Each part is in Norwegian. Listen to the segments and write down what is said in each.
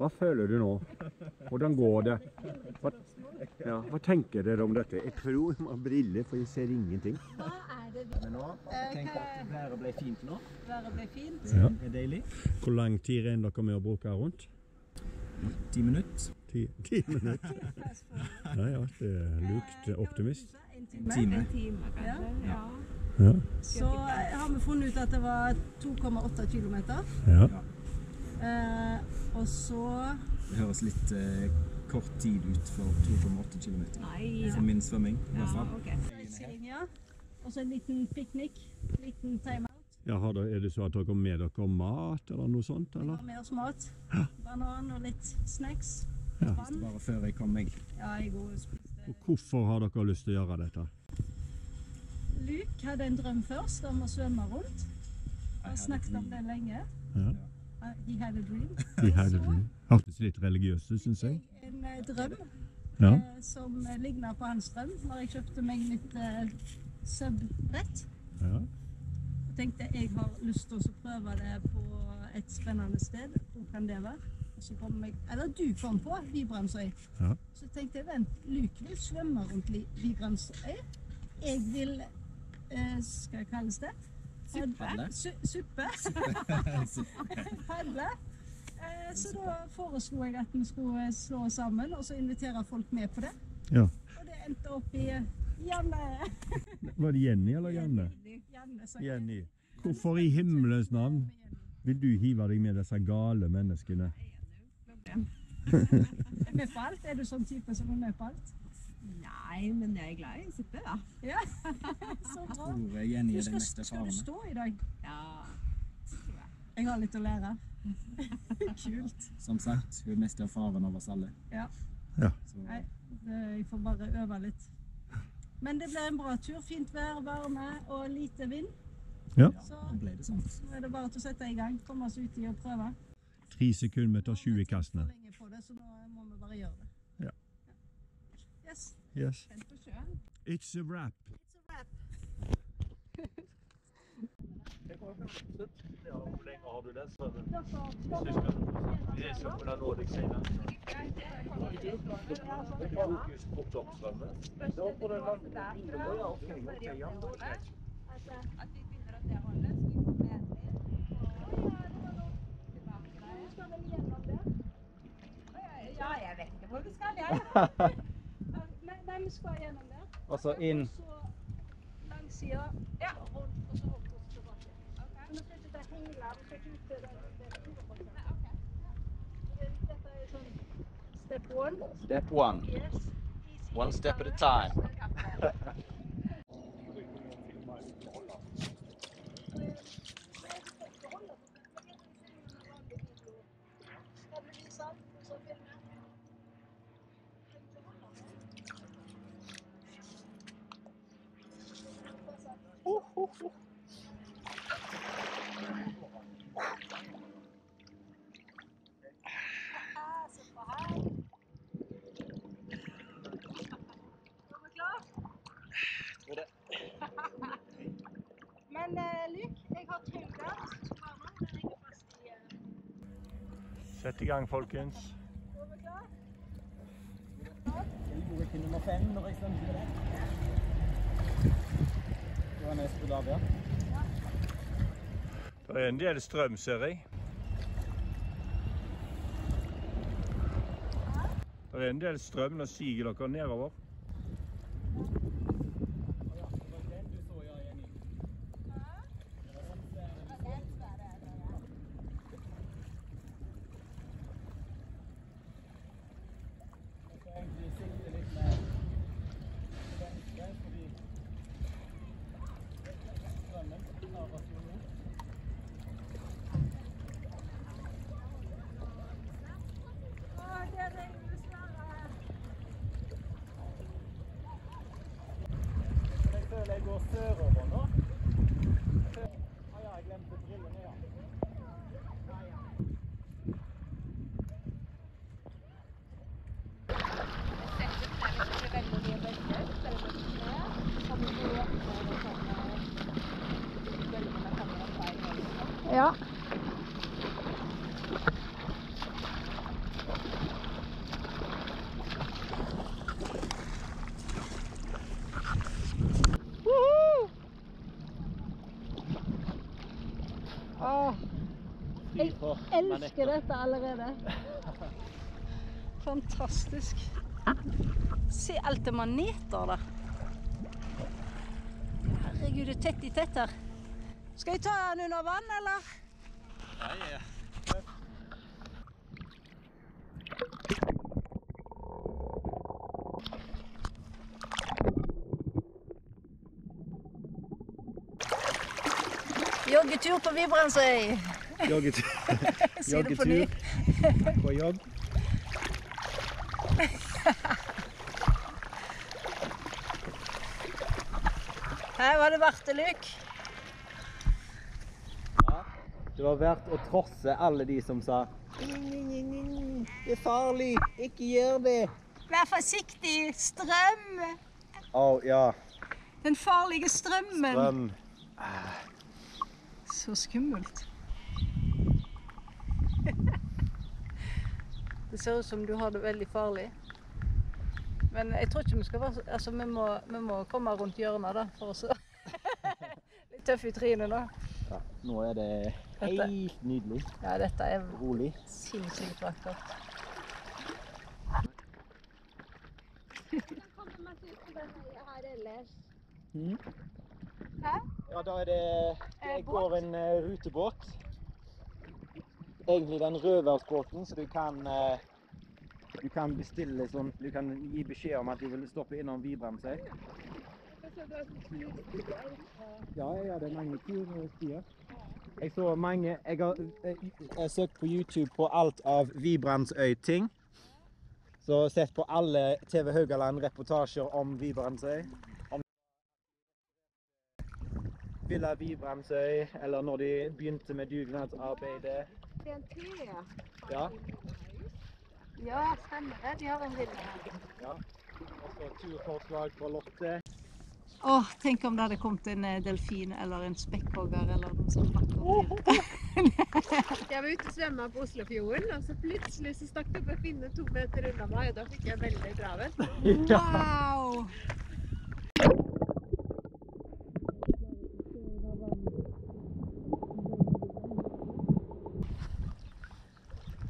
Hva føler du nå? Hvordan går det? Hva, ja, hva tenker dere om dette? Jeg tror jeg må ha briller, for jeg ser ingenting. Hva er det Men nå tenk at været ble fint nå. været ble fint? Ja. Det er deilig. Hvor lang tid regner dere med å bruke her rundt? Ti minutter. Ti, ti minutter? Ja, ja, det er lukt optimist. En time. En time, kanskje. Ja. Ja, Så eh, har vi funnet ut at det var 2,8 km. ja. Eh, og så Det høres litt eh, kort tid ut for 2,8 km. For min svømming, i hvert fall. Og så en liten piknik. Liten timeout. ja er det så at dere har med dere mat eller noe sånt, Vi har med oss mat. Banan og litt snacks. Ja. Vann. Bare før jeg kom meg. Ja, jeg spiste. Og hvorfor har dere lyst til å gjøre dette? Luke hadde en drøm først om å svømme rundt. Har snakket om det lenge. Ja. He had a dream. Hadde det. Hørtes litt religiøst ut, syns jeg. En eh, drøm Ja. eh, som eh, ligner på hans drøm. Når jeg kjøpte meg mitt uh, sub-brett, ja. Jeg tenkte jeg har lyst til å prøve det på et spennende sted. Hvor kan det være? Så kom jeg, eller du kom på Vibramsøy. Ja. Så tenkte jeg, vent, Luke vil svømme rundt Vibrandsøy. Jeg vil, eh, skal jeg kalles det? Padle. Su suppe. Padle. Eh, så da foreslo jeg at vi skulle slå oss sammen og så invitere folk med på det. ja. Og det endte opp i eh, Janne. Var det Jenny eller Janne? Janne Jenny. Hvorfor i himmelens navn vil du hive deg med disse gale menneskene? Er med på alt? Er du sånn type som er med på alt? Nei, men jeg er glad i å sitte, da. Ja, så bra. Tror jeg Jenny Du er den skal, meste skal du stå i dag? Ja. tror Jeg Jeg har litt å lære. Kult. Som sagt, hun er mest erfaren av oss alle. Ja. Ja. Nei, det, jeg får bare øve litt. Men det blir en bra tur. Fint vær, varme og lite vind. Ja. Så ble det sånn. nå er det bare til å sette i gang. Komme oss uti og prøve. Tre sekunder med å ta sju i Vi har kastene. tenkt lenge på det, så nå må vi bare gjøre det. Ja. Yes, Yes. Kjent på sjøen. It's a wrap. it's a wrap. Hvor lenge har du den Vi skal kunne nå deg senere. Fokus på toppstrømmen. Da får den lande. Ja, ok, ok, ja, men det er greit. At vi begynner å se så vi får med Ja, jeg vet ikke hvor vi skal, jeg. Nei, nei, vi skal gjennom der. Og så inn. Og så lang sida. Ja. Og og så opp og tilbake. Men vi skal ikke ta hele, vi skal ikke ut til den den store bolken. Det- Dette er sånn step one. Step one. Yes. One step at a time. Sett i gang, folkens. Det er en del strøm, ser jeg. Det er en del strøm. Nå siger dere nedover. Å, der er jeg dessverre. Jeg føler jeg går sørover nå. Ah, ja, jeg glemte brillene, ja. Ah, ja. Ja. Elsker dette allerede. Fantastisk. Se alt det maneter der. Herregud, det er tett i tett her. Skal jeg ta den under vann, eller? Nei, ja. Joggetur på Vibrandsøy. Joggetur. Joggetur. på jobb. Her var det varteluk. Ja. Det var verdt å trosse alle de som sa Det er farlig, ikke gjør det. Vær forsiktig. Strøm. Å ja. Den farlige strømmen. Strøm. Så skummelt. Det ser ut som du har det veldig farlig. Men jeg tror ikke vi skal være så- Altså, vi må, vi må komme rundt hjørnet, da, for oss. Litt tøff i trynet nå. Ja, nå er det Dette- helt nydelig. Ja, dette er Rolig. sinnssykt vakkert. Ja, da er det Det går en eh, rutebåt. Egentlig den røversbåten, så du kan eh, du kan bestille sånn Du kan gi beskjed om at du vil stoppe innom Vibremsøy. Ja, ja, det er mange turstier. Jeg så mange Jeg har eh, jeg søkt på YouTube på alt av Vibrandsøy-ting. Så sett på alle TV Haugaland-reportasjer om Vibrandsøy. Om Vibremsøy, eller når de begynte med dugnadsarbeidet. TNT, Ja, Ja, stemmer det. De har en villa her. ja. Og så turforslag fra Lotte. Åh, tenk om det hadde kommet en eh, delfin eller en spekkhogger eller noe sånt. Jeg var ute og svømma på Oslofjorden, og så plutselig så stakk det opp en finne to meter unna meg, og da fikk jeg veldig travelt. Wow!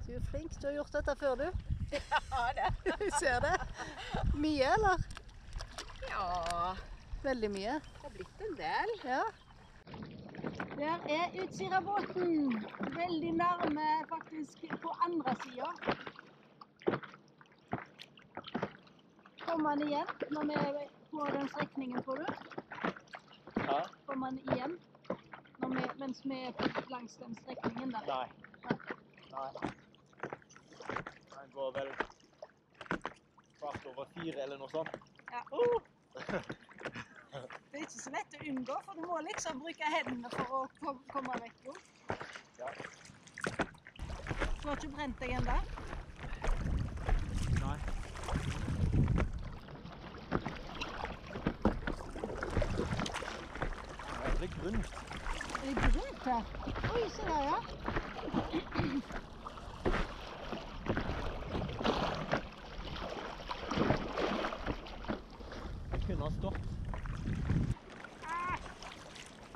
Du er flink. Du har gjort dette før, du. Ja, det. Du ser det. Mye, eller? Ja, Veldig mye. det har blitt en del. Ja. Der er Utsirabåten. Veldig nærme faktisk på andre sida. Kommer han igjen når vi er på den strekningen, tror du? Ja. Kommer han igjen når vi, mens vi er langs den strekningen der? Nei. Nei. Går vel kvart over fire eller noe sånt. Ja. Det er ikke så lett å unngå, for du må liksom bruke hendene for å komme vekk. Ja. Du har ikke brent deg ennå? Nei. Det er grunt. Er grunt, ja. Oi, se der, ja. Det kunne ha stått.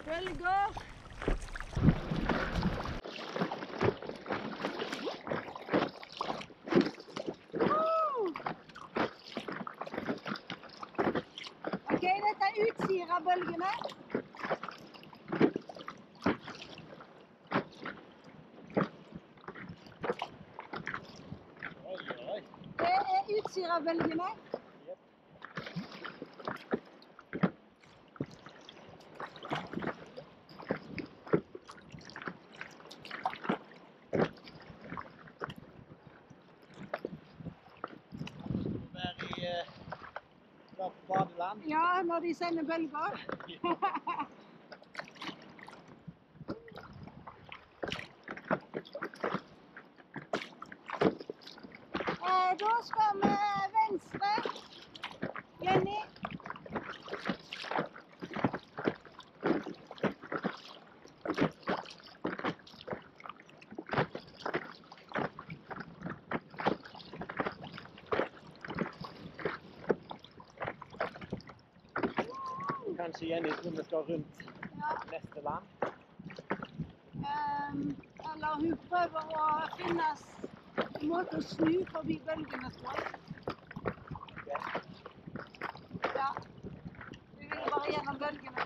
Bølger. Woo! OK, Oi, oi. Det er Utsira-bølgene. Være i eh, klar for. Ja, når de sender bølger. Eh, da skal vi venstre. Jenny. Kanskje Jenny tror vi skal rundt Ja, neste land. Um, eller hun prøver å finne en måte å snu forbi bølgene på. Ja. Vi vil bare gjennom bølgene.